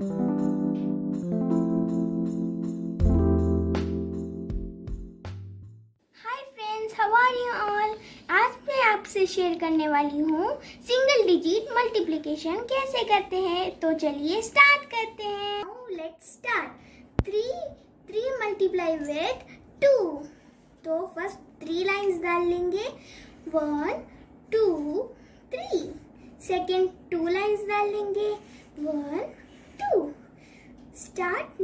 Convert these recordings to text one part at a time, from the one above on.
Hi friends how are you all आज मैं आपसे शेयर करने वाली हूँ सिंगल डिजिट मल्टीप्लिकेशन कैसे करते हैं? तो चलिए स्टार्ट करते हैं। Let's start three three multiply with two तो फ़र्स्ट थ्री लाइंस डाल लेंगे। One two three second two lines डाल लेंगे। One 2. Start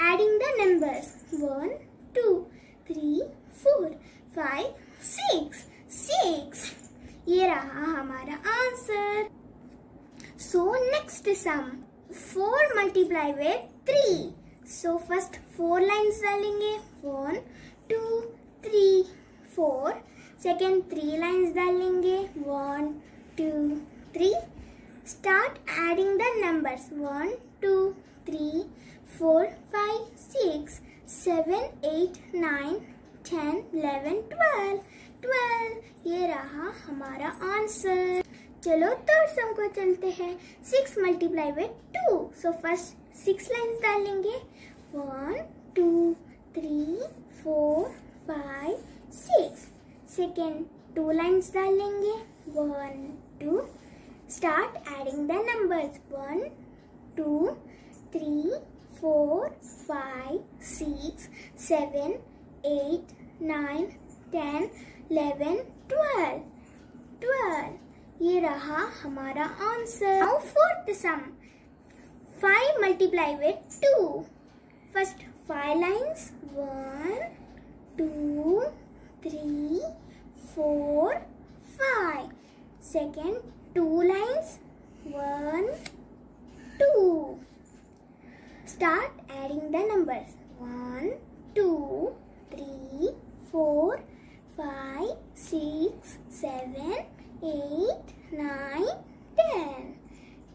adding the numbers. 1, 2, 3, 4, 5, 6, 6. ये रहा हमारा answer so next sum four multiply with three so first four lines डालेंगे. 1, 2, 3, 4. Second three lines डालेंगे. One two three start adding the numbers. One two, three, four, five, six, seven, eight, nine, ten, eleven, twelve, Twelve. ये रहा हमारा answer चलो third सम को चलते हैं. Six multiply with two so first six lines डालेंगे. One two three four five six second two lines डालेंगे. One two start adding the numbers one two three four five six seven eight nine ten eleven twelve twelve ये रहा हमारा answer fourth sum five multiply with two first five lines one two three four five second two lines one two Start adding the numbers. 1, 2, 3, 4, 5, 6, 7, 8, 9, 10.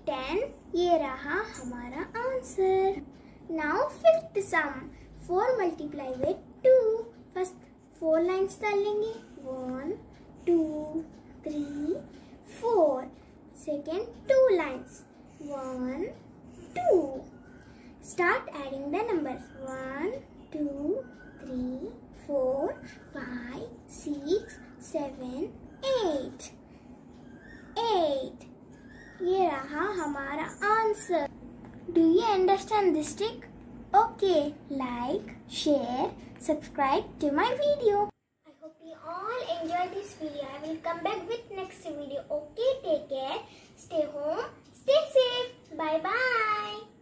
10 ये रहा हमारा answer now fifth sum 4 multiply with 2 first four lines डालेंगे. 1, 2, 3, 4 second two lines 1, 2 Start adding the numbers 1, 2, 3, 4, 5, 6, 7, 8. 8. ये रहा हमारा answer do you understand this trick okay like share subscribe to my video I hope you all enjoyed this video. I will come back with next video. Okay, take care. Stay home. Stay safe. Bye-bye.